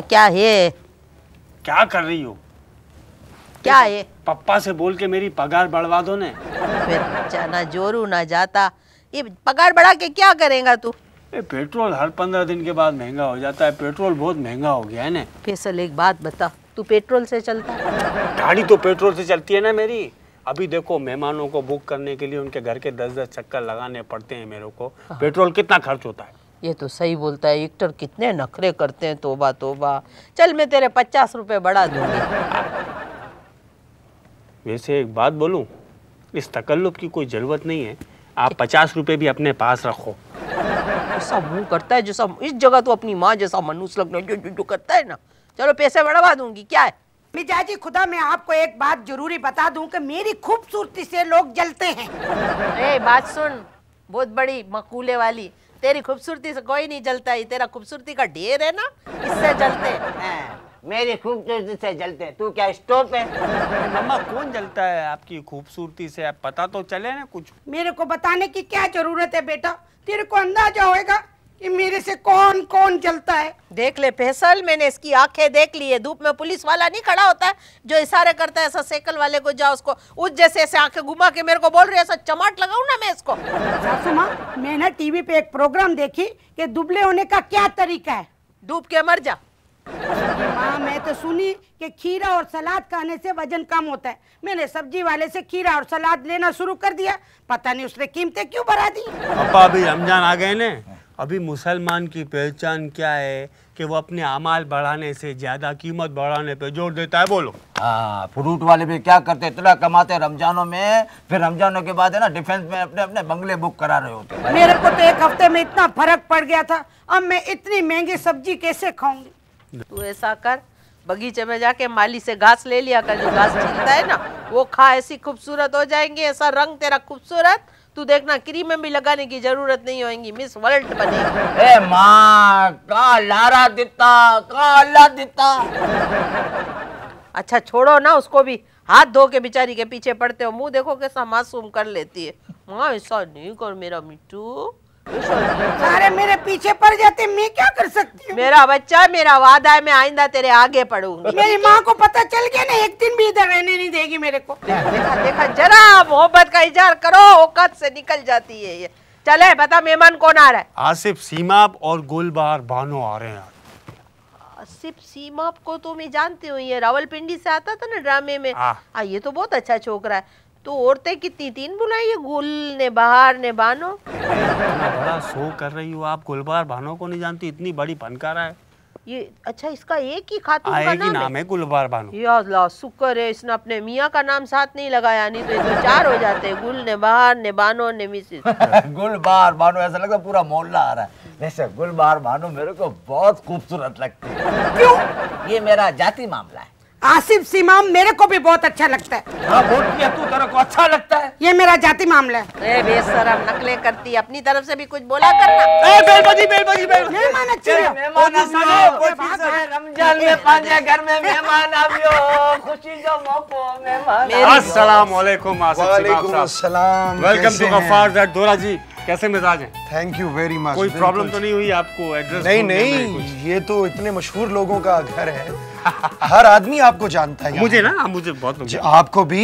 क्या है? क्या कर रही हो? क्या है? पप्पा से बोल के मेरी पगार बढ़वा दो ने। फिर बच्चा ना जोरू ना जाता। ये पगार बढ़ा के क्या करेगा तू? पेट्रोल हर पंद्रह दिन के बाद महँगा हो जाता है। पेट्रोल बहुत महँगा हो गया है ना। फैसल एक बात बता। तू पेट्रोल से चलता? गाड़ी तो पेट्रोल से चलती है ना मेरी। अभी देखो मेहमानों को बुक करने के लिए उनके घर के दस दस चक्कर लगाने पड़ते हैं मेरे को। पेट्रोल कितना खर्च होता है? ये तो सही बोलता है एक्टर कितने नखरे करते हैं तोबा तोबा। चल मैं तेरे पचास रुपए बढ़ा दूँगी। वैसे एक बात बोलूँ इस तकल्लुफ की कोई ज़रूरत नहीं है आप पचास रुपए भी अपने पास रखो। ऐसा मुँह करता है जैसा इस जगह तो अपनी माँ जैसा मनुष्य लगना जो, जो, जो करता है ना। चलो पैसे बढ़वा दूँगी क्या है? मिजाजी खुदा मैं आपको एक बात ज़रूरी बता दूँ कि मेरी खूबसूरती से लोग जलते हैं। ए बात सुन बहुत बड़ी मकूले वाली। तेरी खूबसूरती से कोई नहीं जलता ही तेरा खूबसूरती का ढेर है ना इससे जलते हैं। मेरी खूबसूरती से जलते तू क्या स्टॉप है? मम्मा कौन जलता है आपकी खूबसूरती से? आप पता तो चले ना कुछ। मेरे को बताने की क्या ज़रूरत है बेटा? तेरे को अंदाज़ा होएगा कि मेरे से कौन कौन जलता है? देख ले फैसल मैंने इसकी आँखें देख ली है। धूप में पुलिस वाला नहीं खड़ा होता है जो इशारे करता है ऐसा साइकिल वाले को जाओ उसको उस जैसे ऐसे आँखें घुमा के मेरे को बोल रही है ऐसा चमाट लगाऊँ ना मैं इसको। सासू माँ मैं टीवी पे एक प्रोग्राम देखी कि दुबले होने का क्या तरीका है? डूब के मर जा। माँ मैं तो सुनी कि खीरा और सलाद खाने से वज़न कम होता है। मैंने सब्ज़ी वाले से खीरा और सलाद लेना शुरू कर दिया। पता नहीं उसने कीमतें क्यों बढ़ा दी? पापा अभी रमज़ान आ गए ने अभी मुसलमान की पहचान क्या है कि वो अपने अमाल बढ़ाने से ज़्यादा कीमत बढ़ाने पे ज़ोर देता है? बोलो। हाँ फ्रूट वाले भी क्या करते इतना कमाते रमजानों में फिर रमजानों के बाद है ना डिफेंस में अपने अपने बंगले बुक करा रहे होते हैं। मेरे को तो एक हफ़्ते में इतना फ़र्क पड़ गया था अब मैं इतनी महँगी सब्ज़ी कैसे खाऊँगी? तू ऐसा कर बगीचे में जाके माली से घास ले लिया कर जो घास छीलता है ना वो खा ऐसी खूबसूरत हो जाएँगे ऐसा रंग तेरा खूबसूरत तू देखना क्रीम में भी लगाने की ज़रूरत नहीं होगी मिस वर्ल्ड बने। ए माँ का लारा दिता का अल्लाह दिता? अच्छा छोड़ो ना उसको भी हाथ धो के बेचारी के पीछे पड़ते हो मुँह देखो कैसा मासूम कर लेती है। माँ ऐसा नहीं कर मेरा मिट्टू। सारे मेरे पीछे पड़ जाते मैं क्या कर सकती हूँ? मेरा बच्चा मेरा वादा है मैं आइंदा तेरे आगे पढ़ूँगी। मेरी माँ को पता चल गया ना एक दिन भी इधर रहने नहीं देगी मेरे को। देखा देखा जरा मोहब्बत का इजहार करो औकात से निकल जाती है ये। चले बता मेहमान कौन आ रहा है? आसिफ सीमाब और गुलबार बानो आ रहे हैं आसिफ सीमा को तो मैं जानती हूँ ये रावलपिंडी से आता था ना ड्रामे में। हाँ। हाँ ये तो बहुत अच्छा छोकरा है। तो औरतें कितनी तीन बुलाई है गुल ने बहार ने बानो। बड़ा शो कर रही हो आप गुलबार बानो को नहीं जानती? इतनी बड़ी फनकारा है। ये अच्छा इसका एक ही खातून का आएगी नाम नाम है गुलबार बानो। या अल्लाह शुक्र है इसने अपने मियाँ का नाम साथ नहीं लगाया नहीं तो ये तो चार हो जाते गुल ने बहार ने बानो ने मिसिस। गुलबार बानो ऐसा लगता है पूरा मोहल्ला आ रहा है। वैसे गुलबार बानो मेरे को बहुत खूबसूरत लगती है। क्यों? ये मेरा जाति मामला है। आसिफ सीमाम मेरे को भी बहुत अच्छा लगता है। हाँ वोट किया तू तेरे को अच्छा लगता है। ये मेरा जाति मामला है। ए बेशरम नकलें करती अपनी तरफ़ से भी कुछ बोला करना। ए बेल बजी बेल बजी बेल मेहमान अच्छे हैं। मेहमान है, रमज़ान में पंहिंजे घर में मेहमान आवियो। खुशी जो मौको मेहमान अस्सलाम वालेकुम आसिफ वालेकुम अस्सलाम वेलकम टू हैं? गफ्फार दैट दोरा जी कैसे मिजाज हैं? थैंक यू वेरी मच कोई प्रॉब्लम तो नहीं हुई आपको? एड्रेस नहीं नहीं ये तो इतने मशहूर लोगों का घर है। हर आदमी आपको जानता है मुझे ना मुझे बहुत आपको भी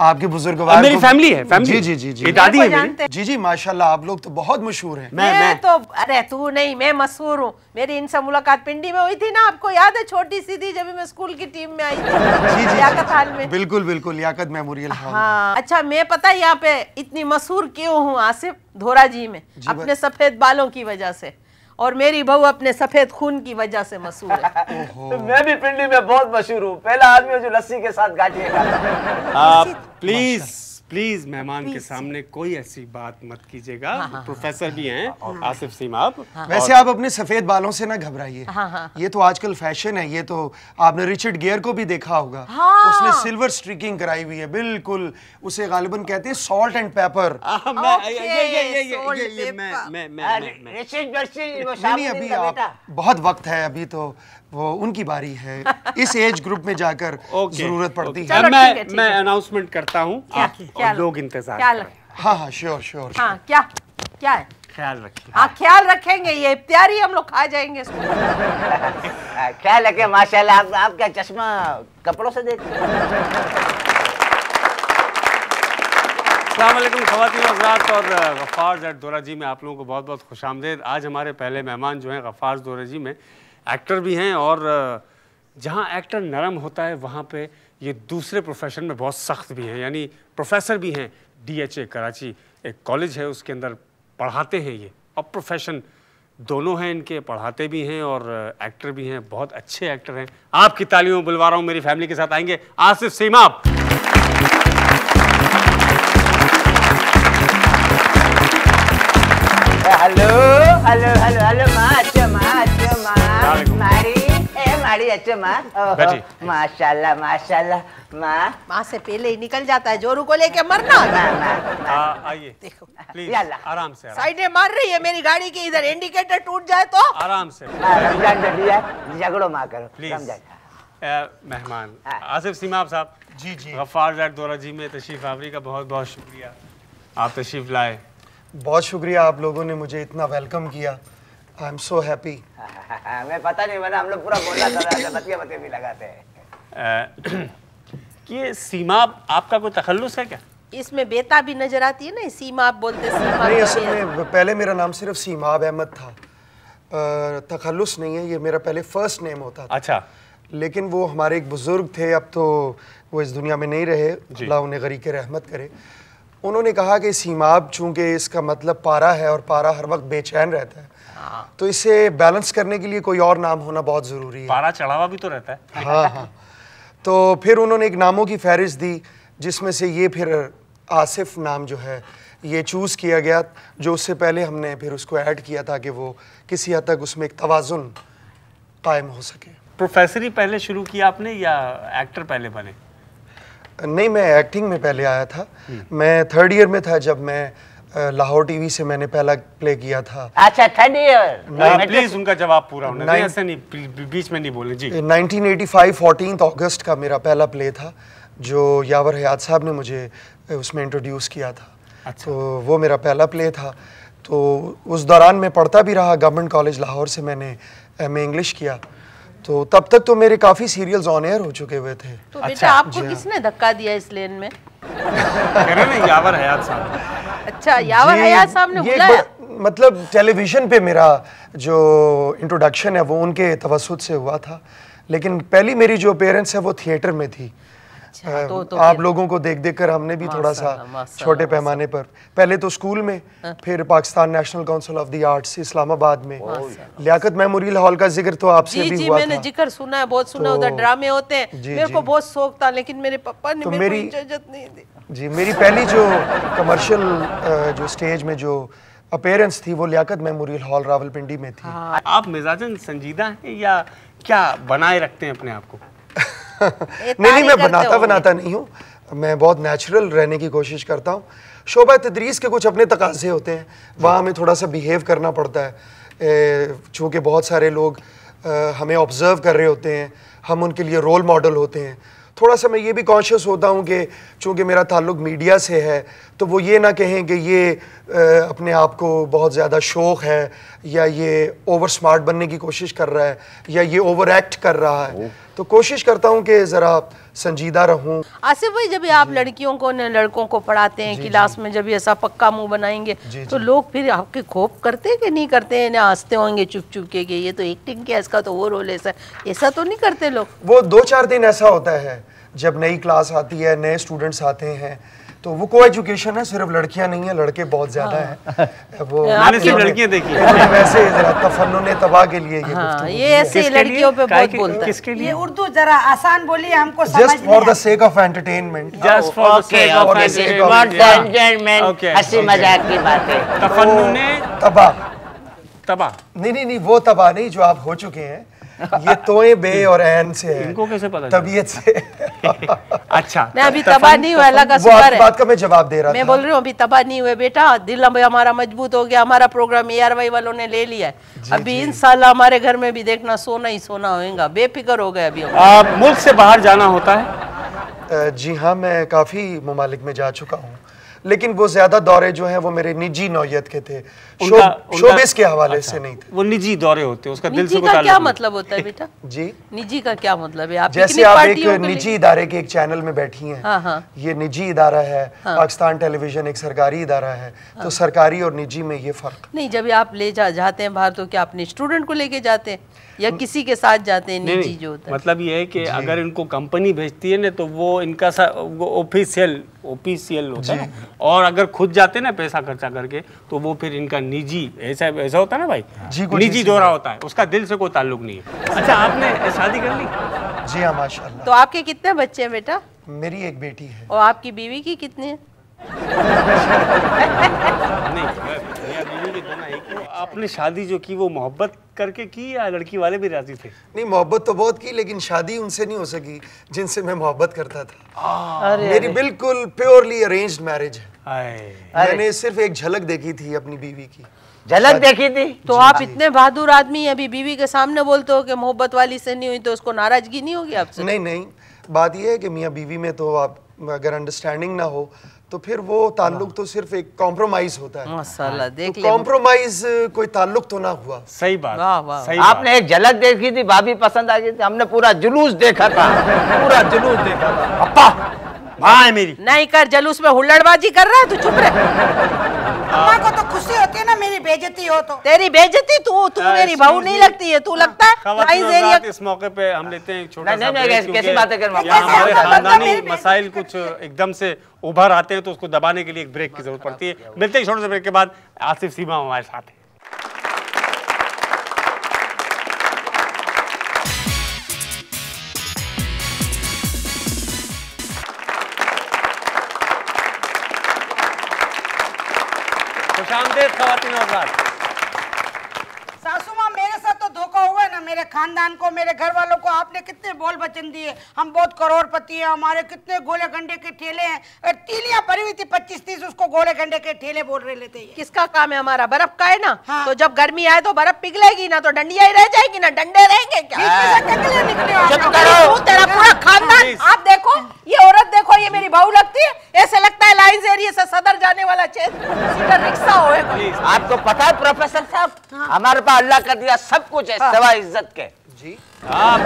आपके बुज़ुर्ग मेरी फैमिली है फैमिली जी जी जी जी। दादी है मेरी। जी जी माशाल्लाह आप लोग तो बहुत मशहूर हैं। मैं मैं मैं। तो अरे तू नहीं मैं मशहूर हूँ। मेरी इनसे मुलाकात पिंडी में हुई थी ना आपको याद है? छोटी सी थी जब मैं स्कूल की टीम में आई थी। जी जी, लियाकत हाल में। बिल्कुल बिल्कुल लियाकत मेमोरियल हॉल। हाँ अच्छा मैं पता है यहाँ पे इतनी मशहूर क्यों हूँ आसिफ धोरा जी में? अपने सफ़ेद बालों की वजह से। और मेरी बहू अपने सफ़ेद खून की वजह से मशहूर है। तो मैं भी पिंडी में बहुत मशहूर हूँ। पहला आदमी जो लस्सी के साथ गाठी आप प्लीज़ प्लीज़ मेहमान के सामने कोई ऐसी बात मत कीजिएगा। हाँ, हाँ, प्रोफेसर भी हैं हाँ, आसिफ सीमाब वैसे आप अपने सफ़ेद बालों से ना घबराइए। हाँ, हाँ। ये तो आजकल फ़ैशन है ये तो आपने रिचर्ड गियर को भी देखा होगा। हाँ। उसने सिल्वर स्ट्रीकिंग कराई हुई है बिल्कुल। उसे गालिबन कहते हैं सॉल्ट एंड पेपर हाँ, नहीं नहीं अभी आप बहुत वक्त है अभी तो वो उनकी बारी है। इस एज ग्रुप में जाकर ओके ज़रूरत पड़ती ओके। है मैं मैं अनाउंसमेंट करता हूँ लोग इंतज़ार हाँ हाँ श्योर श्योर हाँ क्या क्या है? ख्याल रखिए। हाँ ख्याल रखेंगे ये इफ्तियारी हम लोग खा जाएँगे इसको। आ, क्या माशाल्लाह आप, आपका चश्मा कपड़ों से देख अल्लाम खवातीन हजरात और गफ़ार जट दोरा जी में आप लोगों को बहुत बहुत खुश आमदेद। आज हमारे पहले मेहमान जो हैं गफ़ार दोरा जी में एक्टर भी हैं और जहाँ एक्टर नरम होता है, वहाँ पे ये दूसरे प्रोफेशन में बहुत सख्त भी हैं। यानी प्रोफेसर भी हैं डीएचए कराची एक कॉलेज है, उसके अंदर पढ़ाते हैं ये। और प्रोफेशन दोनों हैं इनके, पढ़ाते भी हैं और एक्टर भी हैं, बहुत अच्छे एक्टर हैं। आपकी तालियों बुलवा रहा हूँ, मेरी फैमिली के साथ आएँगे। Asif Seemab hello hello hello hello अच्छा माँ। माशाल्लाह माशाल्लाह माँ। माँ से पहले ही निकल जाता है जोरू को लेके मरना। माँ माँ आ, आइए। देखो। प्लीज़ आराम से साइडें मार रही है मेरी गाड़ी की इधर इंडिकेटर टूट जाए तो। आराम से। हाँ, झगड़ो माँ करो प्लीज़ रमज़ान मेहमान हाँ। आसिफ सीमाब साहब। जी जी। गफ्फार जट दौरा जी में तशरीफ़ आवरी का बहुत बहुत शुक्रिया। आप तशरीफ़ लाए। बहुत शुक्रिया आप लोगों ने मुझे इतना वेलकम किया। आई एम सो हैप्पी हमें पता नहीं मैंने हम लोग पूरा बोला कर रहे बतिया बतिया भी लगाते हैं। ये सीमाब आपका कोई तखल्लुस है क्या? इसमें बेता भी नज़र आती है ना सीमा आप बोलते सीमा नहीं असल में पहले मेरा नाम सिर्फ़ सीमाब अहमद था। तखल्लुस नहीं है ये मेरा पहले फ़र्स्ट नेम होता था। अच्छा। लेकिन वो हमारे एक बुज़ुर्ग थे अब तो वो इस दुनिया में नहीं रहे अल्लाह उन्हें गरी के रहमत करे। उन्होंने कहा कि सीमाब चूँकि इसका मतलब पारा है और पारा हर वक्त बेचैन रहता है तो इसे बैलेंस करने के लिए कोई और नाम होना बहुत ज़रूरी है। पारा चढ़ावा भी तो रहता है। हाँ हाँ। तो फिर उन्होंने एक नामों की फहरिस्त दी जिसमें से ये फिर आसिफ नाम जो है ये चूज़ किया गया जो उससे पहले हमने फिर उसको ऐड किया था कि वो किसी हद तक उसमें एक तवाज़ुन कायम हो सके। प्रोफेसरी पहले शुरू किया आपने या एक्टर पहले बने? नहीं मैं एक्टिंग में पहले आया था। मैं थर्ड ईयर में था जब मैं लाहौर टीवी से मैंने पहला प्ले किया था। अच्छा थर्ड ईयर प्लीज़ उनका जवाब पूरा होना। नहीं। नहीं ऐसे नहीं बीच में नहीं बोले जी। 1985 14 अगस्त का मेरा पहला प्ले था जो यावर हयात साहब ने मुझे उसमें इंट्रोड्यूस किया था। अच्छा। तो वो मेरा पहला प्ले था। तो उस दौरान मैं पढ़ता भी रहा गवर्नमेंट कॉलेज लाहौर से मैंने एमए इंग्लिश किया। तो तब तक तो मेरे काफ़ी सीरियल्स ऑन एयर हो चुके हुए थे। तो बेटा आपको किसने धक्का दिया इस लेन में? हैं यावर हयात साहब अच्छा यावर हयात साहब ने ये बुलाया मतलब टेलीविज़न पे मेरा जो इंट्रोडक्शन है वो उनके तवसुद से हुआ था। लेकिन पहली मेरी जो पेरेंट्स है वो थिएटर में थी। अच्छा, तो- तो आप लोगों को देख देख कर हमने भी थोड़ा सा छोटे पैमाने पर। पहले तो स्कूल में फिर Pakistan national council of the arts Islamabad में। लियाकत मेमोरियल हॉल का ज़िक्र तो आपसे भी हुआ मैंने था। ज़िक्र सुना है बहुत सुना तो- उधर ड्रामे होते हैं। मेरे को बहुत शौक था लेकिन मेरे पापा ने तो मेरे इजाज़त नहीं दी। जी मेरी पहली जो कमर्शियल जो स्टेज में जो अपेयरेंस थी वो लियाकत मेमोरियल हॉल रावलपिंडी में थी। आप मिजाजन संजीदा हैं या क्या बनाए रखते हैं अपने आप को? नहीं नहीं मैं बनाता बनाता नहीं हूँ। मैं बहुत नेचुरल रहने की कोशिश करता हूँ। शोभा तदरीस के कुछ अपने तकाजे होते हैं। वहाँ हमें थोड़ा सा बिहेव करना पड़ता है। चूँकि बहुत सारे लोग हमें ऑब्ज़र्व कर रहे होते हैं। हम उनके लिए रोल मॉडल होते हैं। थोड़ा सा मैं ये भी कॉन्शियस होता हूँ कि चूँकि मेरा ताल्लुक मीडिया से है तो वो ये ना कहें कि ये अपने आप को बहुत ज़्यादा शौक है या ये ओवर स्मार्ट बनने की कोशिश कर रहा है या ये ओवर एक्ट कर रहा है। तो कोशिश करता हूँ कि ज़रा संजीदा रहूँ। आसिफ भाई जब आप लड़कियों को न लड़कों को पढ़ाते हैं क्लास में जब ऐसा पक्का मुँह बनाएँगे तो लोग फिर आपके खोप करते हैं कि नहीं करते हैं? ना हँसते होंगे चुप चुप के ये तो एक्टिंग किया इसका तो वो रोल ऐसा ऐसा तो नहीं करते लोग? वो दो चार दिन ऐसा होता है जब नई क्लास आती है नए स्टूडेंट्स आते हैं तो वो को एजुकेशन है सिर्फ़ लड़कियाँ नहीं है लड़के बहुत ज़्यादा हैं। वो मैंने सिर्फ़ लड़कियाँ देखी। हैं। वैसे जरा तफन्नुन तबाह के लिए ये हाँ ये ऐसे लड़कियों पे बहुत बोलता है। किसके लिए? उर्दू जरा आसान बोलिए हमको समझ just for the sake of entertainment just for the sake of Okay, हँसी मज़ाक की बातें। तफन्नुने तबाह। तबाह। नहीं नहीं नहीं वो तबाह नहीं जो आप हो चुके हैं। ये तोए बे और ऐन से है। इनको कैसे पता चला? तबीयत से। अच्छा मैं अभी तबाह नहीं हुआ अल्लाह का शुक्र है। बात का मैं जवाब दे रहा मैं बोल रही हूँ अभी तबाह नहीं हुए बेटा। दिल अब हमारा मज़बूत हो गया हमारा प्रोग्राम ए वाई वालों ने ले लिया है। अभी इंशाल्लाह हमारे घर में भी देखना सोना ही सोना होएगा। बेफिक्र हो गए अभी मुल्क से बाहर जाना होता है? जी हाँ मैं काफ़ी ममालिक में जा चुका हूँ। लेकिन वो ज़्यादा दौरे जो हैं वो मेरे निजी नौयत के थे। शो शोबिस के हवाले अच्छा, से नहीं थे। वो निजी दौरे होते हैं उसका दिल से का क्या मतलब होता है बेटा? जी? निजी का क्या मतलब है? आप जैसे आप एक के निजी इदारे के एक चैनल में बैठी हैं हाँ, हाँ। ये निजी इदारा है पाकिस्तान टेलीविज़न एक सरकारी इदारा है तो सरकारी और निजी में ये फ़र्क। नहीं जब आप ले जा जाते हैं बाहर तो क्या अपने स्टूडेंट को लेके जाते हैं? या किसी के साथ जाते हैं नहीं निजी नहीं, जो होता है? मतलब ये है कि अगर इनको कंपनी भेजती है ना तो वो इनका ऑफिशियल ऑफिशियल होता है। और अगर खुद जाते ना पैसा खर्चा करके तो वो फिर इनका निजी ऐसा ऐसा होता है ना भाई? जी, निजी दौरा होता है। उसका दिल से कोई ताल्लुक नहीं है। अच्छा आपने शादी कर ली? जी हाँ माशा तो आपके कितने बच्चे हैं बेटा? मेरी एक बेटी है। और आपकी बीवी की कितने नहीं मियाँ बीवी के दोनों एक ही। आपने शादी जो की वो मोहब्बत करके की या लड़की वाले भी राज़ी थे? नहीं मोहब्बत तो बहुत की लेकिन शादी उनसे नहीं हो सकी जिनसे मैं मोहब्बत करता था। अरे मेरी अरे। बिल्कुल प्योरली अरेंज्ड मैरिज है। मैंने सिर्फ़ एक झलक देखी थी अपनी बीवी की। झलक देखी थी? तो आप इतने बहादुर आदमी अभी बीवी के सामने बोलते हो कि मोहब्बत वाली से नहीं हुई तो उसको नाराज़गी नहीं होगी आपसे? नहीं नहीं। बात यह है कि मियाँ बीवी में तो आप अगर अंडरस्टैंडिंग ना हो तो फिर वो ताल्लुक तो सिर्फ़ एक कॉम्प्रोमाइज होता है। माशाल्लाह देख तो ले कॉम्प्रोमाइज कोई ताल्लुक तो ना हुआ। सही बात वाह, वाह, सही बात। आपने एक झलक देखी थी भाभी पसंद आ गई थी हमने पूरा जुलूस देखा था। पूरा जुलूस देखा था। अप्पा भाई है मेरी। नहीं कर जुलूस में हुल्लड़बाजी कर रहा है तू चुप रह। अम्मा को तो खुशी होती है ना मेरी बेजती हो तो। तेरी बेजती तू तू मेरी बहू नहीं लगती है तू लगता है? एरिया रात इस मौके पे हम लेते हैं एक छोटा कैसी- बातें कर हो? हमारे खानदानी मसाइल कुछ एकदम से उभर आते हैं तो उसको दबाने के लिए एक ब्रेक की ज़रूरत पड़ती है। मिलते हैं छोटे से ब्रेक के बाद आसिफ सीमा हमारे साथ है। खानदान को मेरे घर वालों को आपने कितने बोल बचन दिए। हम बहुत करोड़पति हैं हमारे कितने गोले गंडे के ठेले हैं। और तीलियाँ भरी हुई थी पच्चीस तीस उसको गोले गंडे के ठेले बोल रहे लेते ये किसका काम है हमारा? बर्फ़ का है ना? हाँ। तो जब गर्मी आए तो बर्फ़ पिघलेगी ना तो डंडिया ही रह जाएगी ना डंडे रहेंगे में से निकले निकले आप। चुप लोग। करो। तेरा पूरा खानदान आप देखो ये औरत देखो ये मेरी बहू लगती है। ऐसे लगता है लाइन्स एरिया से सदर जाने वाला सीधा रिक्शा हो। आपको पता है प्रोफेसर साहब? हमारे पास अल्लाह का दिया सब कुछ है सिवाय इज़्ज़त के। जी। आप।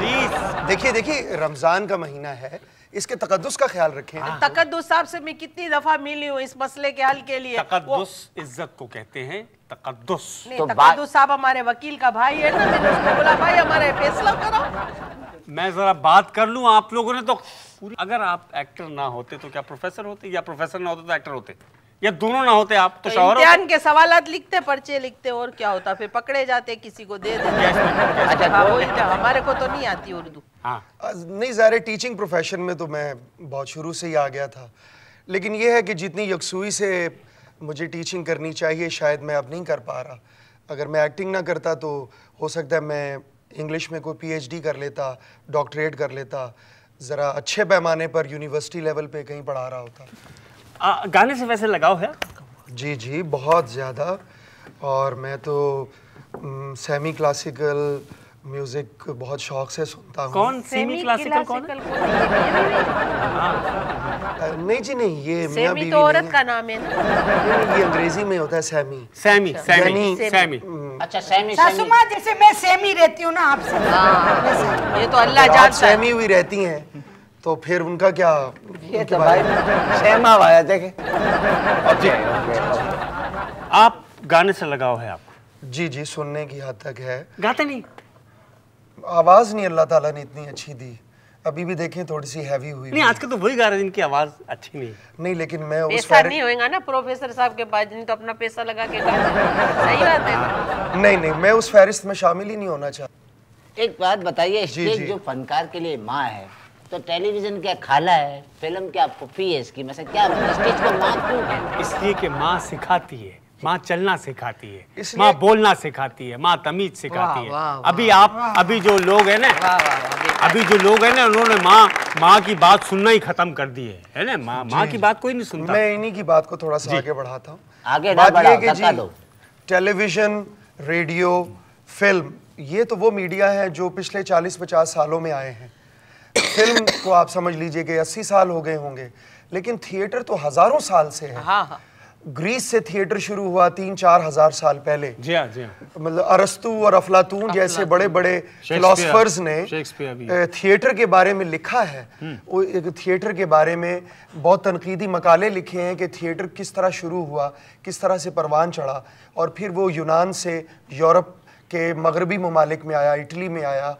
जी। देखिए देखिए रमज़ान का महीना है इसके तकद्दुस का ख्याल रखें। तकद्दुस साहब से मैं कितनी दफ़ा मिली हूँ इस मसले के हल के लिए। तकद्दुस इज़्ज़त को कहते हैं तकद्दुस। नहीं, तो बात- तकद्दुस साहब हमारे वकील का भाई है ना मैंने उसको बोला भाई हमारे फैसला करो। मैं जरा बात कर लूँ आप लोगों ने तो अगर आप एक्टर ना होते तो क्या प्रोफेसर होते? या प्रोफेसर ना होते तो एक्टर होते? या दोनों ना होते आप तो तो शौहर के सवालात लिखते पर्चे लिखते और क्या होता? फिर पकड़े जाते किसी को दे देते। अच्छा हाँ, हमारे को तो नहीं आती उर्दू। हाँ। नहीं ज़ाहिर टीचिंग प्रोफेशन में तो मैं बहुत शुरू से ही आ गया था। लेकिन ये है कि जितनी यकसुई से मुझे टीचिंग करनी चाहिए शायद मैं अब नहीं कर पा रहा। अगर मैं एक्टिंग ना करता तो हो सकता है मैं इंग्लिश में कोई पीएचडी कर लेता डॉक्टरेट कर लेता। ज़रा अच्छे पैमाने पर यूनिवर्सिटी लेवल पे कहीं पढ़ा रहा होता। आ, गाने से वैसे लगाव है? जी जी बहुत ज़्यादा। और मैं तो सेमी क्लासिकल म्यूज़िक बहुत शौक से सुनता हूँ। कौन? सेमी क्लासिकल कौन है? नहीं जी नहीं ये मियाँ सेमी बीवी तो नहीं औरत का नाम है ना? ये अंग्रेज़ी में होता है सैमी सैमी सैमी सैमी अच्छा सेमी सासू सेमी माँ जैसे मैं सेमी रहती हूँ ना आपसे। ये तो अल्लाह जानता है। सहमी हुई रहती हैं। तो फिर उनका क्या ये तो भाई सेमा वाया देखे। Okay okay. आप गाने से लगाव है आपको? जी जी सुनने की हद तक है। गाते नहीं? आवाज़ नहीं अल्लाह ताला ने इतनी अच्छी दी। अभी भी देखें थोड़ी सी हैवी हुई नहीं। आजकल तो वही गा रहे हैं जिनकी आवाज़ अच्छी नहीं है। नहीं लेकिन मैं उस पैसा नहीं होएगा ना प्रोफेसर साहब के पास नहीं तो अपना पैसा लगा के गा सही बात है। नहीं नहीं मैं उस फहरिस्त में शामिल ही नहीं होना चाहता। एक बात बताइए जो फनकार के लिए माँ है तो टेलीविज़न क्या खाला है? फ़िल्म क्या फुफी है इसकी? मतलब क्या स्टेज को माँ क्यों कहते इसलिए कि माँ सिखाती है माँ चलना सिखाती है माँ बोलना सिखाती है माँ तमीज सिखाती है। वाह, वाह, अभी आप अभी जो लोग हैं ना। अभी जो लोग हैं ना उन्होंने माँ माँ की बात सुनना ही खत्म कर दी है है ना? माँ माँ की बात कोई नहीं सुनता। मैं इन्हीं की बात को थोड़ा सा आगे बढ़ाता हूँ। आगे बात ये कि जी, टेलीविज़न रेडियो फ़िल्म ये तो वो मीडिया है जो पिछले 40-50 सालों में आए हैं। फ़िल्म को आप समझ लीजिए कि 80 साल हो गए होंगे लेकिन थिएटर तो हज़ारों साल से है। हाँ हाँ। ग्रीस से थिएटर शुरू हुआ तीन चार हज़ार साल पहले। जी हाँ जी हाँ। मतलब अरस्तु और अफलातून जैसे बड़े बड़े फिलोसफर्स ने शेक्सपियर भी। थिएटर के बारे में लिखा है। वो एक थिएटर के बारे में बहुत तनकीदी मकाले लिखे हैं कि थिएटर किस तरह शुरू हुआ किस तरह से परवान चढ़ा और फिर वो यूनान से यूरोप के मगरबी ममालिक में आया इटली में आया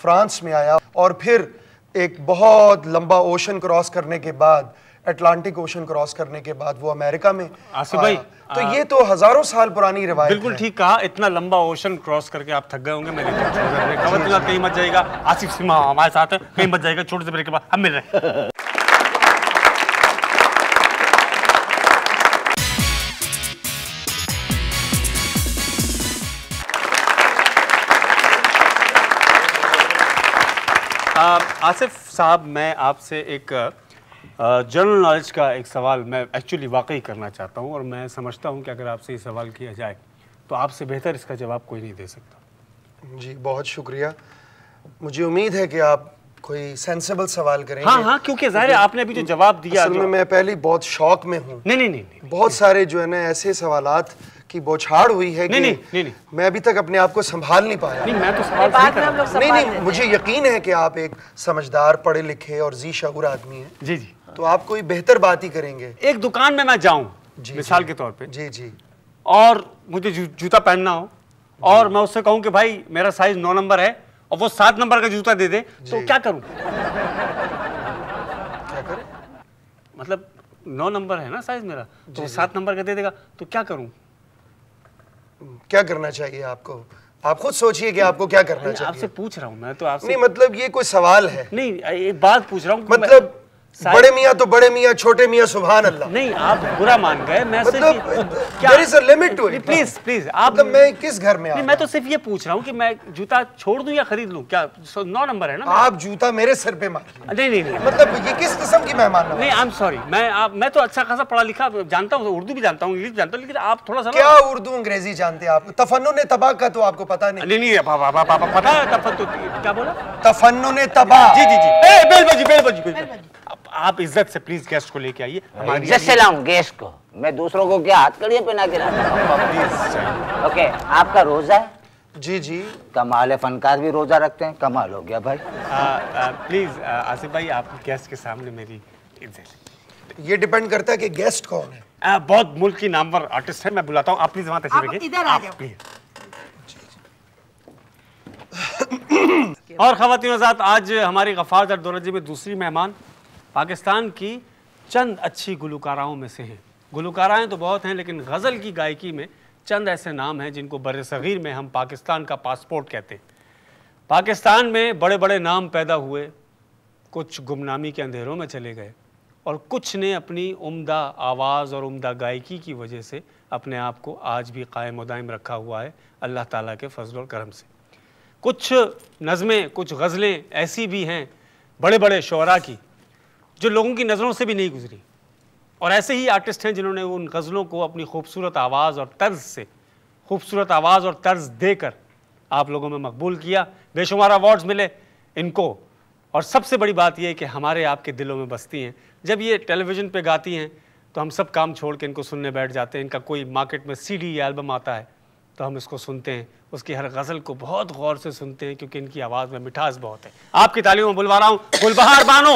फ्रांस में आया और फिर एक बहुत लंबा ओशन क्रॉस करने के बाद अटलांटिक ओशन क्रॉस करने के बाद वो अमेरिका में आसिफ भाई, तो तो ये तो हज़ारों साल पुरानी रिवायत बिल्कुल ठीक कहा इतना लंबा ओशन क्रॉस करके आप थक गए होंगे के साथ कहीं मत जाएगा आसिफ सिमा हमारे साथ है कहीं मत जाएगा छोटे से ब्रेक के बाद हम मिल रहे हैं। आसिफ साहब मैं आपसे एक जनरल नॉलेज का एक सवाल मैं एक्चुअली वाकई करना चाहता हूँ और मैं समझता हूँ कि अगर आपसे ये सवाल किया जाए तो आपसे बेहतर इसका जवाब कोई नहीं दे सकता। जी बहुत शुक्रिया। मुझे उम्मीद है कि आप कोई सेंसेबल सवाल करेंगे। हाँ हाँ क्योंकि ज़ाहिर है आपने अभी जो जवाब दिया असल में मैं पहले बहुत शौक में हूँ। नहीं नहीं नहीं नहीं। बहुत सारे जो है ना ऐसे सवालात की बौछार हुई है नहीं, कि नहीं, नहीं, नहीं, नहीं। मैं अभी तक अपने आप को संभाल नहीं पाया। नहीं मैं तो में कर हम लोग नहीं नहीं मुझे यकीन है कि आप एक समझदार पढ़े लिखे और जी शऊर आदमी हैं। जी जी। तो आप कोई बेहतर बात ही करेंगे। एक दुकान में मैं जाऊँ जी, मिसाल के तौर पे। जी जी। और मुझे जूता पहनना हो। और मैं उससे कहूँ कि भाई मेरा साइज़ नौ नंबर है और वो सात नंबर का जूता दे दे तो क्या करूँ? क्या करें? मतलब नौ नंबर है ना साइज़ मेरा तो सात नंबर का दे देगा तो क्या करूँ? क्या करना चाहिए आपको? आप खुद सोचिए कि आपको क्या करना चाहिए आपसे पूछ रहा हूँ मैं तो आपसे नहीं मतलब ये कोई सवाल है। नहीं एक बात पूछ रहा हूँ मतलब बड़े मियाँ तो बड़े मियाँ छोटे मियाँ सुभान अल्लाह नहीं आप बुरा मान गए मैं मतलब ये- there is a limit to it. Please please आप मतलब मैं किस घर में नहीं मैं तो सिर्फ़ ये पूछ रहा हूँ कि मैं जूता छोड़ दूँ या खरीद लूँ? क्या नौ नंबर है ना आप जूता मेरे सर पे मारिए नहीं नहीं नहीं। मतलब ये किस किस्म की मेहमान नहीं आई एम सॉरी मैं आप मैं तो अच्छा खासा पढ़ा लिखा जानता हूँ उर्दू भी जानता हूँ इंग्लिश भी जानता हूँ लेकिन आप थोड़ा सा क्या उर्दू अंग्रेज़ी जानते हैं आप? ने तबाह का तो आपको पता नहीं। नहीं नहीं पापा पापा पापा पता है क्या बोला? तफन्नुन तबाह। जी जी जी। बेल बजी बेल बजी। बेल बजी। आप- इज़्ज़त से प्लीज़ गेस्ट को लेके आइए। इज़्ज़त से लाऊं गेस्ट को? मैं दूसरों को क्या हाथ कड़ियाँ पहना के लाता ओके आपका रोजा है? जी जी। कमाल है फनकार भी रोजा रखते हैं। कमाल हो गया भाई। प्लीज़ आसिफ भाई आप गेस्ट के सामने मेरी इज़्ज़त ये डिपेंड करता है कि गेस्ट कौन है। आ, बहुत मुल्क की नामवर आर्टिस्ट है मैं बुलाता हूँ। आप प्लीज़ वहाँ तशरीफ़ इधर आ जाओ। और खातिन आज़ाद आज हमारी गफार दर दौलत में दूसरी मेहमान। पाकिस्तान की चंद अच्छी गुलकाराओं में से हैं। गुलकाराएँ तो बहुत हैं, लेकिन गज़ल की गायकी में चंद ऐसे नाम हैं जिनको बर सग़ीर में हम पाकिस्तान का पासपोर्ट कहते हैं। पाकिस्तान में बड़े बड़े नाम पैदा हुए, कुछ गुमनामी के अंधेरों में चले गए और कुछ ने अपनी उम्दा आवाज़ और उम्दा गायकी की वजह से अपने आप को आज भी कायम दायम रखा हुआ है अल्लाह ताला के फजल और करम से। कुछ नज़में, कुछ गज़लें ऐसी भी हैं बड़े बड़े शरा की जो लोगों की नज़रों से भी नहीं गुजरी। और ऐसे ही आर्टिस्ट हैं जिन्होंने उन गज़लों को अपनी खूबसूरत आवाज़ और तर्ज से, खूबसूरत आवाज़ और तर्ज देकर आप लोगों में मकबूल किया। बेशुमार अवार्ड्स मिले इनको। और सबसे बड़ी बात यह कि हमारे आपके दिलों में बसती हैं। जब ये टेलीविज़न पे गाती हैं तो हम सब काम छोड़ के इनको सुनने बैठ जाते हैं। इनका कोई मार्केट में सीडी या एल्बम आता है तो हम इसको सुनते हैं। उसकी हर गज़ल को बहुत गौर से सुनते हैं, क्योंकि इनकी आवाज़ में मिठास बहुत है। आपकी तालियों में बुलवा रहा हूँ। Gulbahar Bano!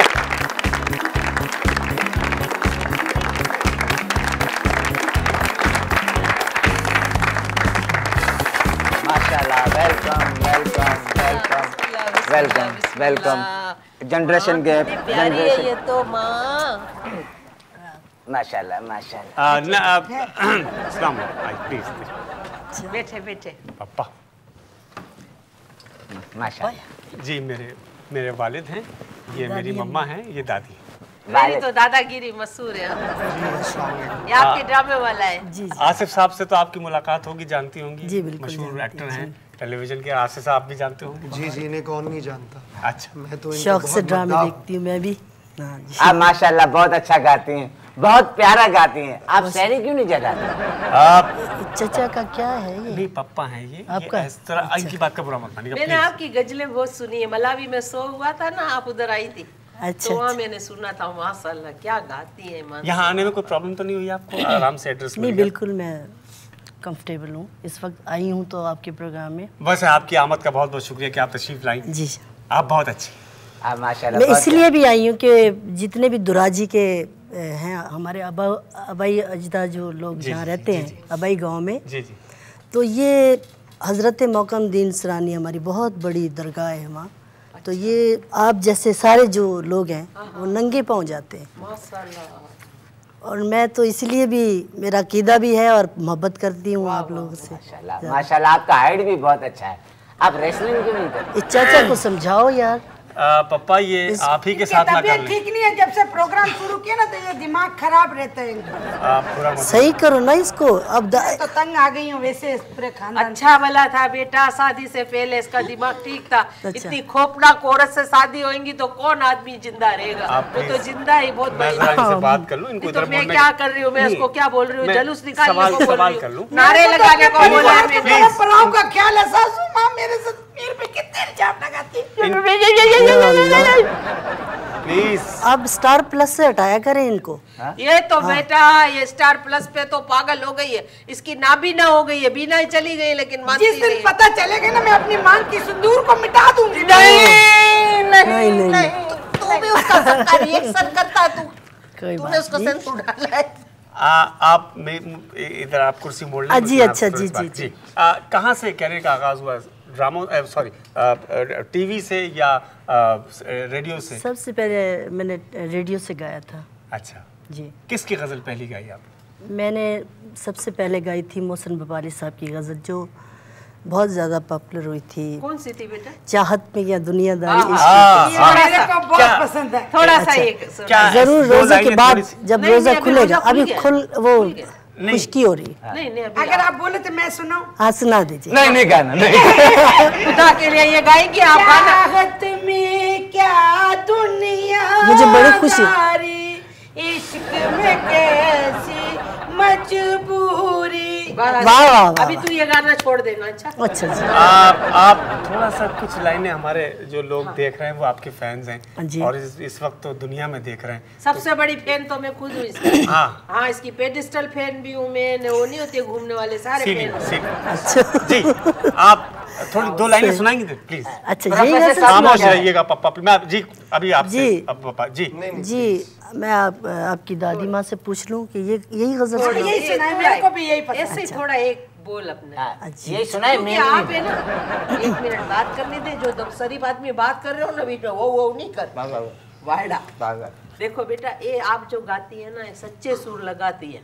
Welcome welcome generation gap generation ये तो माँ। माशाल्लाह माशाल्लाह। आ, न, आ, अस्सलाम वालेकुम प्लीज़ बैठे बैठे। पापा। माशाल्लाह। जी मेरे मेरे वालिद हैं। ये मेरी मम्मा हैं ये दादी। मेरी तो दादागिरी मशहूर है। हाँ। ये आपके ड्रामे वाला है। जी जी आसिफ साहब से तो आपकी मुलाकात होगी जानती होंगी। जी, बिल्कुल मशहूर एक्टर हैं। टेलीविज़न के आसिफ साहब भी जानते होंगे? जी जी इन्हें कौन नहीं जानता? अच्छा। मैं तो शौक से ड्रामे देखती हूँ मैं भी। हाँ आप माशाल्लाह बहुत अच्छा गाती हैं बहुत प्यारा गाती हैं। आप शायरी क्यों नहीं जगाती? आप चचा का क्या है ये? नहीं पप्पा हैं ये। आपका? ये इस तरह इनकी बात का बुरा मत मानिएगा मैंने आपकी गजलें बहुत सुनी है। मलावी में सो हुआ था ना आप उधर आई थी। अच्छा, तो वहाँ अच्छा। मैंने सुना था माशाल्लाह क्या गाती है यहाँ आने में कोई प्रॉब्लम तो नहीं हुई आपको? आराम से एड्रेस नहीं बिल्कुल मैं कंफर्टेबल हूँ। इस वक्त आई हूँ तो आपके प्रोग्राम में। बस आपकी आमद का बहुत बहुत शुक्रिया कि आप तशरीफ़ लाई। जी आप बहुत अच्छी हाँ, माशाल्लाह मैं इसलिए भी आई हूँ कि जितने भी दुराजी के हैं हमारे अबा अबाई अजदा जो लोग जहाँ रहते जी, हैं जी। अबाई गाँव में जी जी। तो ये हज़रत मौकम दीन सरानी हमारी बहुत बड़ी दरगाह है वहाँ। तो ये आप जैसे सारे जो लोग हैं वो नंगे पाँव जाते हैं। माशाल्लाह। और मैं तो इसलिए भी मेरा कीदा भी है और मोहब्बत करती हूँ आप लोगों से। माशाल्लाह माशाल्लाह आपका हाइट भी बहुत अच्छा है। आप रेसलिंग क्यों नहीं करते? चाचा को समझाओ यार। पप्पा ये आप ही के साथ ना कर ठीक नहीं है जब से प्रोग्राम शुरू किया ना तो ये दिमाग खराब रहते है सही करो। ना इसको। अब दा- तो तंग आ गई हूँ वैसे पूरे खानदान अच्छा भला था बेटा शादी से पहले इसका दिमाग ठीक था। अच्छा। इतनी खोपनाक औरत से शादी होगी तो कौन आदमी ज़िंदा रहेगा? वो तो ज़िंदा ही बहुत बड़ी बात है। इनसे बात। कर लूँ इनको तो मैं क्या कर रही हूँ? मैं उसको क्या बोल रही हूँ? जलूस निकालने को बोल रही हूँ। नारे लगाने को बोल हूँ? पड़ाव का ख्याल है सासू माँ मेरे से मेरे पे कितने इल्ज़ाम लगाती प्लीज़ अब स्टार प्लस से हटाया करें इनको। ये तो बेटा ये स्टार प्लस पे तो पागल हो गई है। इसकी नाभि ना हो गई है बिना ही चली गई लेकिन मानती जिस दिन पता चलेगा ना मैं अपनी मांग की सिंदूर को मिटा दूँगी। नहीं नहीं, नहीं। तू तू भी उसका रिएक्शन करता है तू। तूने उसको सेंसर डाला है। आ, आप में इधर आप कुर्सी मोड़ लें जी, अच्छा, जी, जी, जी। कहाँ से कैरियर का आगाज़ हुआ? ड्रामो सॉरी टीवी से या आ, रेडियो से? सबसे पहले मैंने रेडियो से गाया था। अच्छा। जी। किसकी गज़ल पहली गाई आप मैंने सबसे पहले गाई थी मोहसिन बपारी साहब की गज़ल जो बहुत ज़्यादा पॉपुलर हुई थी। कौन सी थी बेटा? चाहत में या दुनियादारी हाँ, मेरे को बहुत क्या- पसंद है। थोड़ा सा अच्छा। एक ज़रूर रोज़े के बाद जब रोजा खुलेगा अभी। खुल वो। खुशकी हो रही है। नहीं नहीं अगर आप बोले तो मैं सुनाऊं। हाँ सुना दीजिए। नहीं नहीं गाना नहीं। खुदा के लिए ये गाएँगे आप गाना चाहत में क्या दुनिया मुझे बड़ी खुशी। इश्क में कैसी मजबूरी वाह वाह वाह अभी तू ये गाना छोड़ देना अच्छा? अच्छा जी आप आप थोड़ा सा कुछ लाइनें हमारे जो लोग हाँ। देख रहे हैं वो आपके फैंस हैं। और इस, इस वक्त तो दुनिया में देख रहे हैं। सबसे तो... बड़ी फ़ैन तो मैं खुद हूँ इसकी। हाँ। हाँ इसकी पेडिस्टल फ़ैन भी हूँ मैं वो नहीं होती घूमने वाले सारे फ़ैन अच्छा। जी आप थोड़ी दो लाइनें सुनाएँगे तो प्लीज़ अच्छा यही गज़ल खामोश रहिएगा पापा मैं जी। अभी आपसे जी। अब पापा जी। जी मैं आप आपकी दादी माँ से पूछ लूँ कि ये यही गज़ल यही सुना है मेरे को भी यही पसंद ऐसे ही थोड़ा एक बोल अपने। हाँ, यही सुना है क्योंकि आप है ना एक मिनट बात करने दे जो दम शरीफ आदमी बात कर रहे हो ना बेटा वो वो नहीं कर। वायड़ा। देखो बेटा ये आप जो गाती है ना सच्चे सुर लगाती है।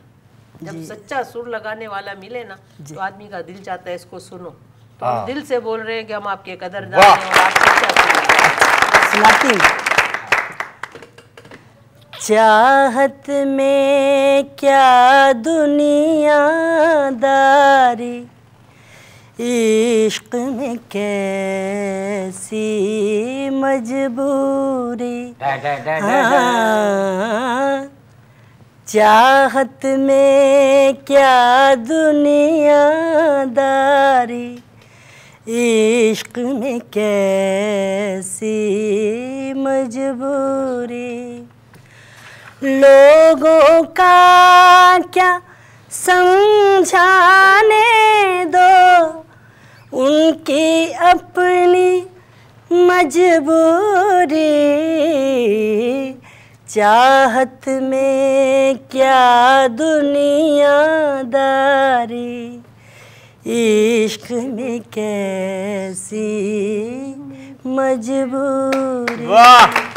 जब सच्चा सुर लगाने वाला मिले ना तो आदमी का दिल चाहता है इसको सुनो। तो हम दिल से बोल रहे हैं कि हम आपके कदरदान वाह। हैं और आप सच्चा सुर लगाते हैं। सुनाती हूँ। चाहत में क्या दुनियादारी? इश्क में कैसी मजबूरी। हाँ, चाहत में क्या दुनियादारी? इश्क में कैसी मजबूरी? लोगों का क्या समझाने दो? उनकी अपनी मजबूरी चाहत में क्या दुनियादारी? इश्क में कैसी मजबूरी? वाह!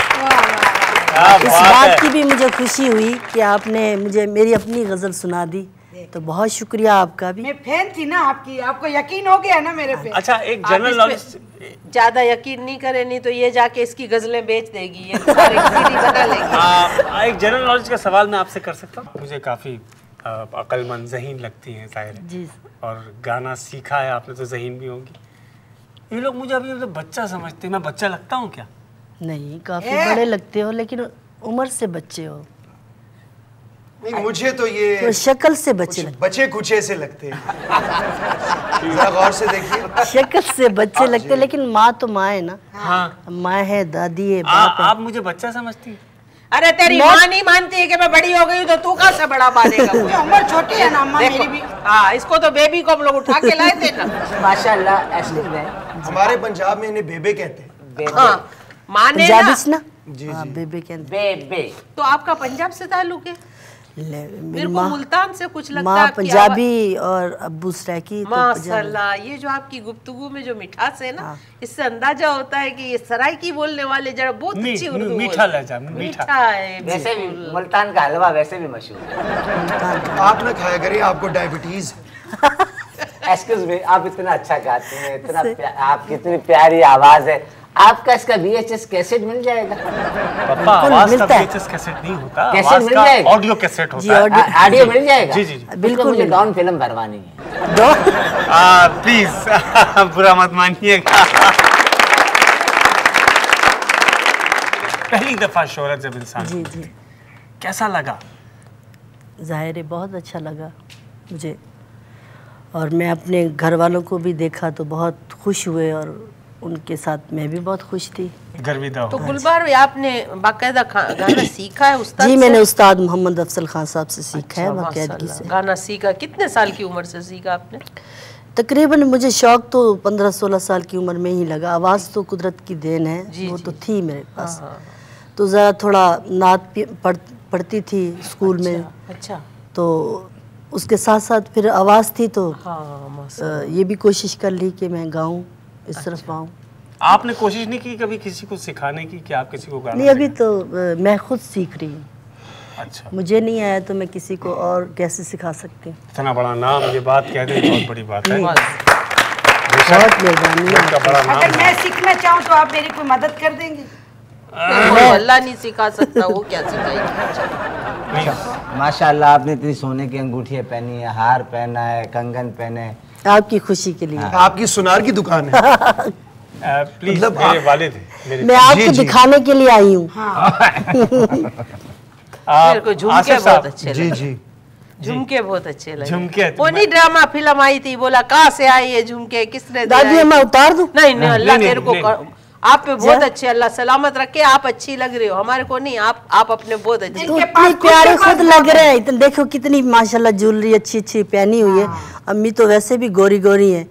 इस बात की भी मुझे खुशी हुई कि आपने मुझे मेरी अपनी गज़ल सुना दी। तो बहुत शुक्रिया आपका भी। मैं फ़ैन थी ना आपकी आपको यकीन हो गया ना मेरे पे? अच्छा एक जनरल नॉलेज ज़्यादा यकीन नहीं करे नहीं तो ये जाके इसकी गजलें बेच देगी ये बना लेगी। आ, एक जनरल नॉलेज का सवाल मैं आपसे कर सकता हूँ? मुझे काफ़ी अक्लमंद जहीन लगती हैं शायर। जी। और गाना सीखा है आपने तो जहीन भी होगी। ये लोग मुझे अभी मतलब बच्चा समझते हैं। मैं बच्चा लगता हूँ क्या? नहीं काफ़ी बड़े लगते हो लेकिन उम्र से बच्चे हो। नहीं मुझे तो ये तो शक्ल से बच्चे कुछ लगते बचे कुचे से लगते गौर से देखिए। शक्ल से बच्चे लगते लेकिन माँ तो माँ है ना। हाँ। माँ है दादी है आ, बाप है। आप मुझे बच्चा समझती हैं? अरे तेरी माँ नहीं मानती है कि मैं बड़ी हो गई हूँ तो तू कहाँ से बड़ा मानेगा उम्र छोटी है ना अम्मा मेरी भी। हाँ इसको तो बेबी को हम लोग उठा के लाए थे ना। माशाल्लाह हमारे पंजाब में इन्हें बेबे कहते हैं। हाँ माने ना। ना? हाँ बेबे के अंदर। बेबे। तो आपका पंजाब से ताल्लुक है? मेरे को मुल्तान से कुछ लगता है माँ पंजाबी और अब्बू सराकी तो माशाल्लाह ये जो आपकी गुफ्तगू में जो मिठास है ना इससे अंदाज़ा होता है कि ये सराय की बोलने वाले जरा बहुत मी- अच्छी उर्दू मीठा बोलते हैं। लहजा, मीठा। है वैसे भी मुल्तान का हलवा वैसे भी मशहूर है। आप ना खाया करिए आपको डायबिटीज़ एक्सक्यूज मी आप इतना अच्छा गाते हैं इतना आपकी इतनी प्यारी आवाज़ है। आपका इसका वीएचएस कैसेट मिल जाएगा। पापा आवाज़ का मिलता। VHS कैसेट नहीं होता कैसेट मिल जाएगा? ऑडियो कैसेट होता है। ऑडियो- मिल जाएगा? जी, जी, जी। बिल्कुल मुझे डाउन फ़िल्म भरवानी है। दो। प्लीज़ बुरा मत मानिएगा। पहली दफ़ा शोहरत जब इंसान जी जी। कैसा लगा? ज़ाहिर है बहुत अच्छा लगा मुझे। और मैं अपने घर वालों को भी देखा तो बहुत खुश हुए और उनके साथ मैं भी बहुत खुश थी। गर्विदा तो गुलबार आपने बाकायदा गाना सीखा है उस्ताद जी से? मैंने उस्ताद मोहम्मद अफसल खान साहब से सीखा है अच्छा, बाकायदगी से। गाना सीखा। कितने साल की उम्र से सीखा आपने? तकरीबन मुझे शौक तो पंद्रह सोलह साल की उम्र में ही लगा। आवाज़ तो कुदरत की देन है जी, वो जी। तो थी मेरे पास। तो ज़रा थोड़ा नात पढ़, पढ़ती थी स्कूल में। अच्छा तो उसके साथ साथ फिर आवाज़ थी तो हाँ ये भी कोशिश कर ली कि मैं गाऊं। इस अच्छा। तरफ़ आऊँ। आपने कोशिश नहीं की कभी किसी को सिखाने की कि आप किसी को गाना नहीं अभी तो मैं खुद सीख रही हूँ। अच्छा। मुझे नहीं आया तो मैं किसी को और कैसे सिखा सकती हूँ? इतना बड़ा नाम ये बात कह दें बहुत बड़ी बात है। बहुत। मेहरबानी। का बड़ा नाम अगर मैं सीखना चाहूँ तो आप मेरी कोई मदद कर देंगे? वो अल्लाह नहीं सिखा सकता वो क्या सिखाएगी? माशाल्लाह आपने इतनी सोने की अंगूठियाँ पहनी है हार पहना है कंगन पहने हैं। आपकी खुशी के लिए। आपकी सुनार की दुकान है। प्लीज़ मतलब मेरे वाले थे हैं, मेरे मैं आपको दिखाने के लिए आई हूँ। मेरे को आप झुमके बहुत अच्छे जी जी। झुमके बहुत अच्छे लगे। झुमके वो नहीं ड्रामा फ़िल्म आई थी बोला कहाँ से आई है झुमके? किसने दिया दादी मैं उतार दू? नहीं नहीं अल्लाह तेरे को आप पे बहुत अच्छे अल्लाह सलामत रखे आप अच्छी लग रही हो। हमारे को नहीं आप आप अपने बहुत अच्छे। तो इनके इतनी प्यारे खुद लग रहे हैं। इतने देखो कितनी माशाल्लाह ज्वेलरी अच्छी अच्छी पहनी हुई है। अम्मी तो वैसे भी गोरी गोरी है।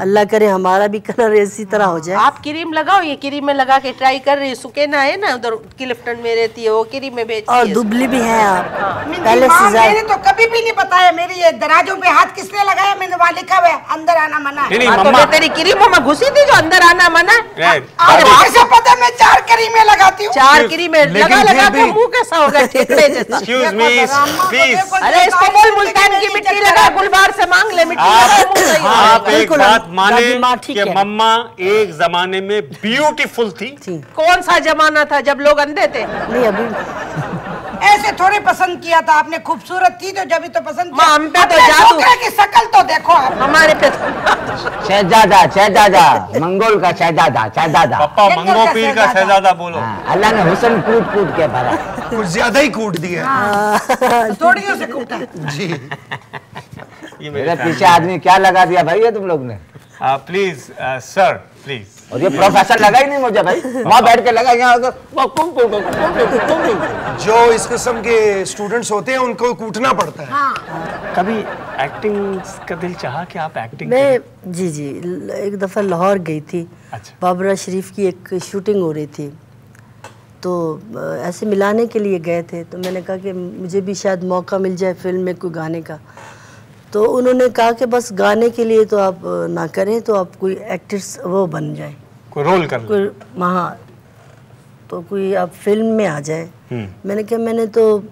अल्लाह करे हमारा भी कलर इसी तरह हो जाए। आप क्रीम लगाओ ये क्रीम में लगा के ट्राई कर रही है। सुकेना है ना उधर क्लिफ्टन में रहती है वो क्रीम में बेचती और दुबली भी है आप। पहले से मैंने तो कभी भी नहीं बताया। मेरी ये दराजों पे हाथ किसने लगाया? मैंने वहाँ लिखा हुआ है अंदर आना मना। है हाँ, तो तेरी क्रीमों में घुसी थी जो अंदर आना मना। नहीं, पता मैं चार करीमें लगाती हूँ। चार क्रीमें लगा लगा के मुँह कैसा होगा? ठेकड़े जैसा। एक्सक्यूज मी अम्मा को प्लीज़ अरे इसको बोल मुल्तान की मिट्टी लगा गुलबार से मांग ले मिट्टी आप हो। एक बात माने कि मम्मा एक जमाने में ब्यूटीफुल थी। कौन सा जमाना था जब लोग अंधे थे? नहीं अभी ऐसे थोड़े पसंद किया था आपने खूबसूरत थी तो जब ही तो पसंद माँ, हम पे तो जादू- की शकल तो देखो आप। हमारे पे शहजादा शहजादा मंगोल का शहजादा शहजादा। पप्पा किंतु मंगो पीर का शहजादा। बोलो। हाँ, अल्लाह ने हुसन कूट कूट के भरा। कुछ ज़्यादा ही कूट दिया। थोड़ियों से कूटा। जी। ये मेरे मेरे पीछे आदमी क्या लगा दिया भाई ये तुम लोग ने? प्लीज़ सर प्लीज़ और ये प्रोफेसर लगा ही नहीं मुझे भाई। वहाँ बैठ के लगा यहाँ वो कुम कुम कुम कुम कुम कुम कुम। जो इस किस्म के स्टूडेंट्स होते हैं उनको कूटना पड़ता है। कभी एक्टिंग का दिल चाहा कि आप एक्टिंग मैं जी जी एक दफ़ा लाहौर गई थी। अच्छा। बाबरा शरीफ की एक शूटिंग हो रही थी। तो ऐसे मिलाने के लिए गए थे। तो मैंने कहा कि मुझे भी शायद मौका मिल जाए फ़िल्म में कोई गाने का। तो उन्होंने कहा कि बस गाने के लिए तो आप ना करें तो आप कोई एक्ट्रेस वो बन जाए। कोई रोल कर कोई वहाँ तो कोई आप फ़िल्म में आ जाए। हम्म। मैंने कहा मैंने तो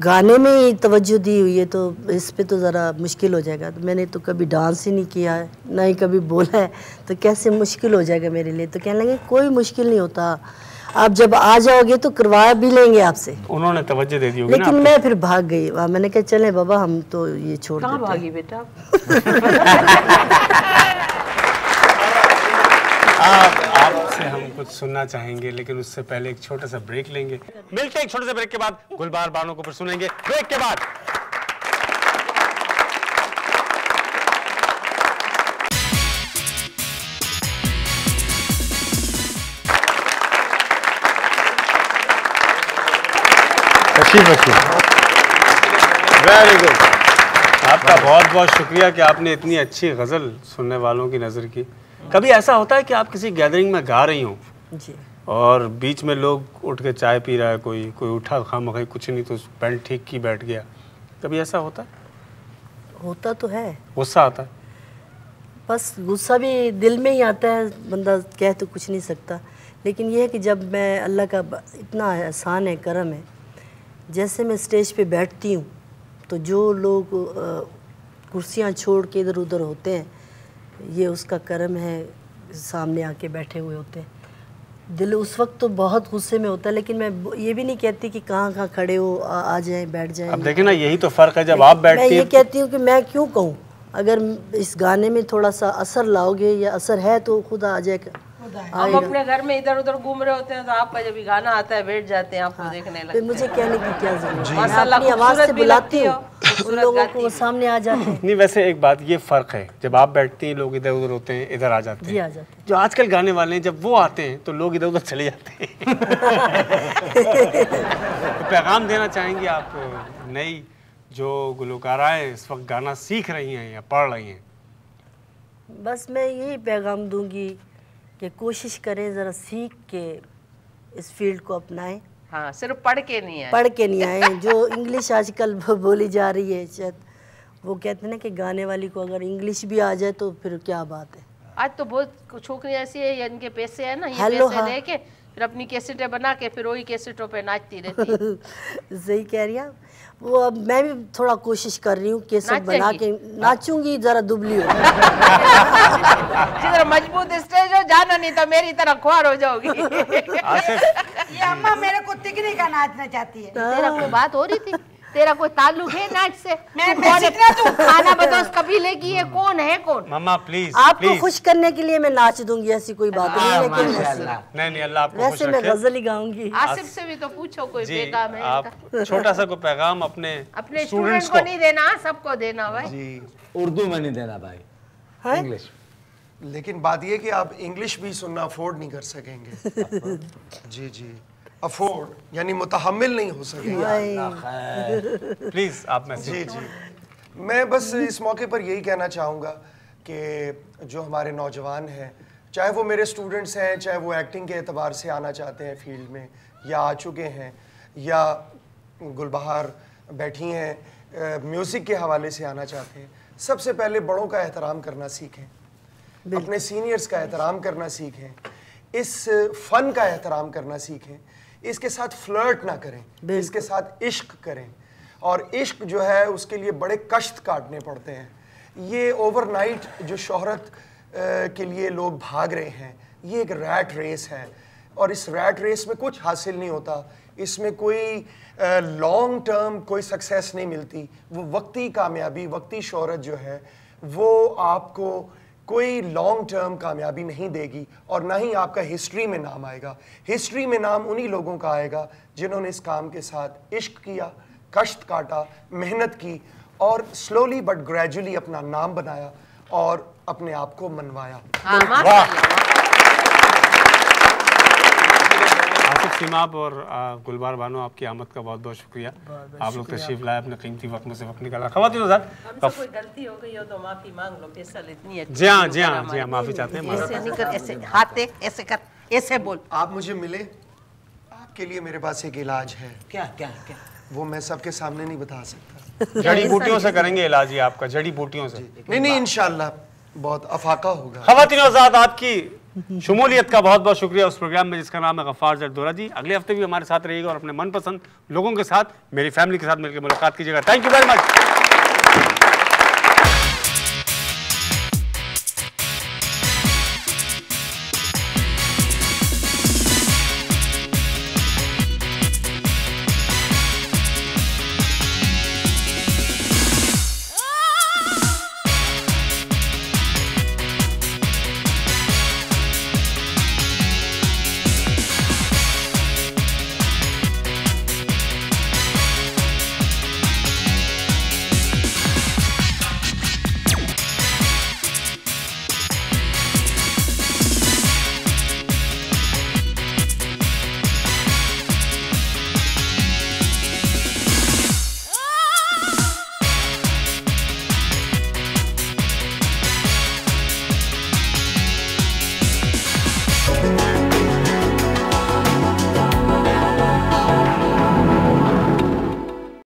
गाने में ही तवज्जो दी हुई है तो इस पे तो ज़रा मुश्किल हो जाएगा। तो मैंने तो कभी डांस ही नहीं किया है ना ही कभी बोला है तो कैसे मुश्किल हो जाएगा मेरे लिए? तो कहने लगे कोई मुश्किल नहीं होता। आप जब आ जाओगे तो करवा भी लेंगे आपसे। उन्होंने तवज्जो दे दी होगी ना लेकिन मैं फिर भाग गई। मैंने कहा चले बाबा हम तो ये छोड़ कहाँ देते भागी बेटा? आप आपसे हम कुछ सुनना चाहेंगे लेकिन उससे पहले एक छोटा सा ब्रेक लेंगे। मिलते हैं एक छोटे से ब्रेक के बाद। गुलबार बानों को फिर सुनेंगे। ब्रेक के बाद। तशरीफ़ रखिए वेरी गुड आपका बहुत बहुत शुक्रिया कि आपने इतनी अच्छी गज़ल सुनने वालों की नज़र की। कभी ऐसा होता है कि आप किसी गैदरिंग में गा रही हो? जी। और बीच में लोग उठ के चाय पी रहा है कोई कोई उठा खाम खाई कुछ नहीं तो पैंट ठीक की बैठ गया। कभी ऐसा होता है? होता तो है। गुस्सा आता है? बस गुस्सा भी दिल में ही आता है बंदा कह तो कुछ नहीं सकता। लेकिन यह है कि जब मैं अल्लाह का इतना एहसान है करम है जैसे मैं स्टेज पे बैठती हूँ तो जो लोग कुर्सियाँ छोड़ के इधर उधर होते हैं ये उसका कर्म है सामने आके बैठे हुए होते हैं। दिल उस वक्त तो बहुत गुस्से में होता है लेकिन मैं ये भी नहीं कहती कि कहाँ कहाँ खड़े हो आ, आ जाएँ बैठ जाए। अब देखिए ना यही तो फ़र्क है जब आप मैं ये कहती हूँ कि मैं क्यों कहूँ? अगर इस गाने में थोड़ा सा असर लाओगे या असर है तो खुद आ जाएगा। हम अपने घर में इधर उधर घूम रहे होते हैं तो आपका जब गाना आता है बैठ जाते हैं आपको देखने फिर लगते मुझे कहने की क्या ज़रूरत है? मैं माशाल्लाह, अपनी आवाज़ से बुलाती हो, उन लोगों को सामने आ जाते हैं। नहीं वैसे एक बात ये फ़र्क है जब आप बैठती हैं लोग इधर उधर होते हैं इधर आ जाते हैं आ जाते हैं। जो आजकल गाने वाले हैं जब वो आते हैं तो लोग इधर उधर चले जाते हैं। तो पैगाम देना चाहेंगे आप नई जो गुलकाराएँ इस वक्त गाना सीख रही हैं या पढ़ रही हैं? बस मैं यही पैगाम दूँगी कि कोशिश करें ज़रा सीख के इस फ़ील्ड को अपनाएँ हाँ सिर्फ़ पढ़ के नहीं है पढ़ के नहीं आए जो इंग्लिश आजकल बोली जा रही है शायद वो कहते हैं ना कि गाने वाली को अगर इंग्लिश भी आ जाए तो फिर क्या बात है आज तो बहुत छोकरियाँ ऐसी है इनके पैसे है ना ये हेलो, पैसे हाँ। लेके फिर अपनी कैसेटें बना के फिर वही कैसेटों पे नाचती रहती सही कह रही हैं आप। वो अब मैं भी थोड़ा कोशिश कर रही हूँ केसट बना के नाचूँगी जरा दुबली हो। जरा मज़बूत स्टेज हो जानो नहीं तो मेरी तरह खुआर हो जाओगी। ये अम्मा मेरे को तिकनी का नाचना चाहती है। तेरा कोई बात हो रही थी? तेरा कोई ताल्लुक है नाच से मैं- तू कौन है? दूँ? खाना बदोश कबीले की है? कौन है? कौन? मम्मा प्लीज़ आपको प्लीज़ खुश करने के लिए मैं नाच दूँगी ऐसी कोई बात नहीं लेकिन नहीं नहीं अल्लाह आपको वैसे मैं गज़ल ही गाऊँगी। आसिफ से भी तो पूछो कोई जी बेगाम है आप छोटा सा कोई पैगाम अपने अपने स्टूडेंट्स स्टूडेंट को को। नहीं देना सबको देना भाई। जी उर्दू में नहीं देना भाई इंग्लिश लेकिन बात यह कि आप इंग्लिश भी सुनना अफोर्ड नहीं कर सकेंगे। जी जी। अफोर्ड यानी मुतहमिल नहीं हो सकेंगे प्लीज़ आप में जी जी। मैं बस इस मौके पर यही कहना चाहूँगा कि जो हमारे नौजवान हैं चाहे वो मेरे स्टूडेंट्स हैं चाहे वो एक्टिंग के अतबार से आना चाहते हैं फ़ील्ड में या आ चुके हैं या गुलबहार बैठी हैं म्यूज़िक के हवाले से आना चाहते हैं सबसे पहले बड़ों का एहतराम करना सीखें। अपने सीनियर्स का एहतराम करना सीखें। इस फ़न का एहतराम करना सीखें। इसके साथ फ्लर्ट ना करें इसके साथ इश्क करें। और इश्क जो है उसके लिए बड़े कष्ट काटने पड़ते हैं। ये ओवरनाइट जो शोहरत के लिए लोग भाग रहे हैं ये एक रैट रेस है। और इस रैट रेस में कुछ हासिल नहीं होता। इसमें कोई लॉन्ग टर्म कोई सक्सेस नहीं मिलती। वो वक्ती कामयाबी वक्ती शोहरत जो है वो आपको कोई लॉन्ग टर्म कामयाबी नहीं देगी और ना ही आपका हिस्ट्री में नाम आएगा। हिस्ट्री में नाम उन्हीं लोगों का आएगा जिन्होंने इस काम के साथ इश्क किया कष्ट काटा मेहनत की और स्लोली बट ग्रेजुअली अपना नाम बनाया और अपने आप को मनवाया। हाँ माशाल्लाह सीमाब और गुलबार बानो आपकी आमद का बहुत बहुत शुक्रिया। आप लोग तशरीफ़ लाए अपने कीमती वक्त में से वक्त निकाला। साहब गलती हो गई हो तो माफ़ी मांग लो फैसल इतनी अच्छी जी हाँ जी हाँ जी हाँ माफ़ी चाहते हैं ऐसे नहीं कर ऐसे हाथ देख ऐसे कर ऐसे बोल। आप मुझे मिले? आपके लिए मेरे पास एक इलाज है। क्या क्या क्या? वो मैं सबके सामने नहीं बता सकता। जड़ी बूटियों से करेंगे इलाज ये आपका जड़ी बूटियों से। नहीं नहीं इनशाला बहुत अफाका होगा। खवातीन आज़ाद आपकी शमूलियत का बहुत बहुत शुक्रिया उस प्रोग्राम में जिसका नाम है गफ्फार जरदोरा जी। अगले हफ़्ते भी हमारे साथ रहिएगा और अपने मनपसंद लोगों के साथ, मेरी फैमिली के साथ मिलकर मुलाकात कीजिएगा। Thank you very much